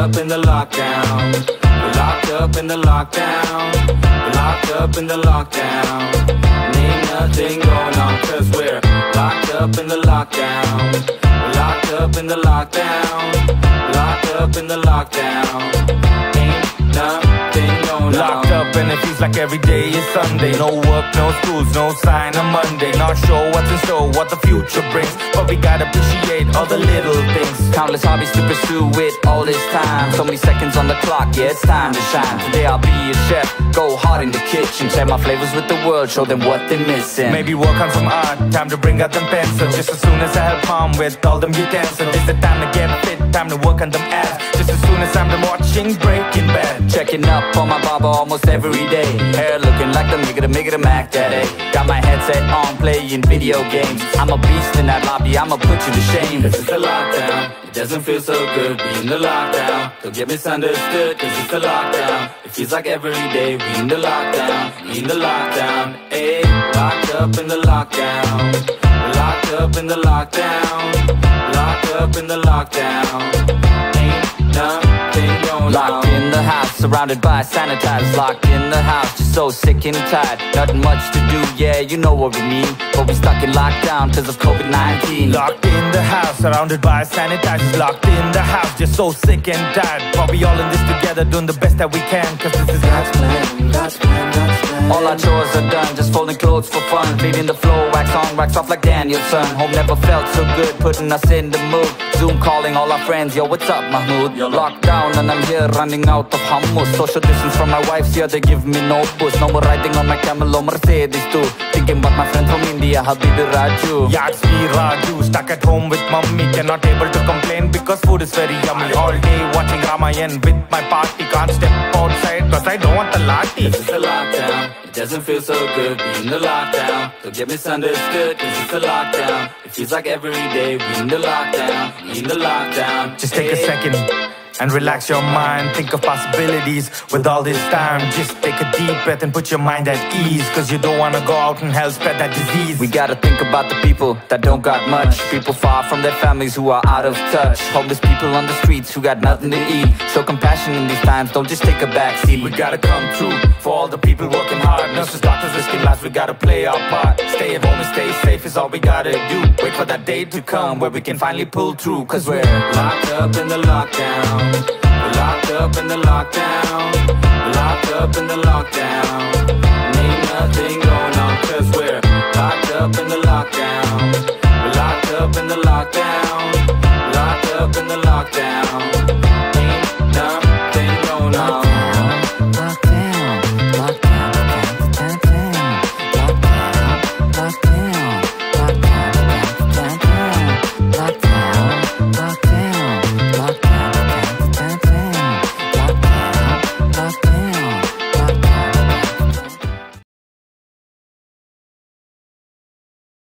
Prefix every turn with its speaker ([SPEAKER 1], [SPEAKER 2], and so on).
[SPEAKER 1] up in the lockdown. Locked up in the lockdown. Locked up in the lockdown. Ain't nothing going on cause we're locked up in the lockdown. Locked up in the lockdown. Locked up in the lockdown.
[SPEAKER 2] And it feels like every day is Sunday. No work, no schools, no sign of Monday. Not sure what's in store, what the future brings. But we gotta appreciate all the little things.
[SPEAKER 3] Countless hobbies to pursue with all this time. So many seconds on the clock, yeah, it's time to shine. Today I'll be a chef, go hard in the kitchen. Share my flavors with the world, show them what they're missing.
[SPEAKER 2] Maybe work on some art, time to bring out them pencils. Just as soon as I help mom with all them utensils It's the time to get fit, time to work on them abs soon as I'm watching Breaking Bad
[SPEAKER 3] Checking up on my barber almost every day Hair looking like the nigga, the nigga, the Mac daddy Got my headset on, playing video games I'm a beast in that lobby, I'ma put you to shame
[SPEAKER 1] Cause it's the lockdown. It doesn't feel so good being in the lockdown. Don't get misunderstood, cause it's the lockdown. It feels like every day we in the lockdown. We in the lockdown. Ayy, locked up in the lockdown. Locked up in the lockdown. Locked up in the lockdown. Ain't nothing on.
[SPEAKER 3] In the house, surrounded by sanitizers Locked in the house, just so sick and tired. Nothing much to do, yeah, you know what we mean. But we stuck in lockdown cause of COVID-19
[SPEAKER 2] Locked in the house, surrounded by sanitizers Locked in the house, just so sick and tired. But we all in this together, doing the best that we can Cause this is God's plan, God's plan, God's plan
[SPEAKER 3] All our chores are done, just folding clothes for fun Cleaning the floor, wax on, wax off like Daniel-san Home never felt so good, putting us in the mood. Zoom calling all our friends, yo what's up Mahmood Locked down and I'm here running out of hummus Social distance from my wife's, yeah they give me no puss No more riding on my camel or Mercedes too Thinking about my friend from India, Habibi Raju
[SPEAKER 2] Yaks me Raju, stuck at home with mummy Cannot able to complain because food is very yummy All day watching Ramayan with my party Can't step outside cause I don't want the lathi
[SPEAKER 1] This is the lockdown. It doesn't feel so good being the lockdown. Don't get misunderstood, cause it's the lockdown. It feels like every day we in the lockdown. We in the lockdown.
[SPEAKER 2] Just take a second and relax your mind. Think of possibilities with all this time. Just take a deep breath and put your mind at ease. Cause you don't wanna go out and help spread that disease.
[SPEAKER 3] We gotta think about the people that don't got much People far from their families who are out of touch Homeless people on the streets who got nothing to eat Show compassion in these times, don't just take a back seat
[SPEAKER 2] We gotta come through for all the people working hard. Nurses, doctors, risking lives, we gotta play our part. Stay at home and stay safe is all we gotta do. Wait for that day to come where we can finally pull through. Cause we're
[SPEAKER 1] Locked up in the lockdown. We're locked up in the lockdown. We're locked up in the lockdown.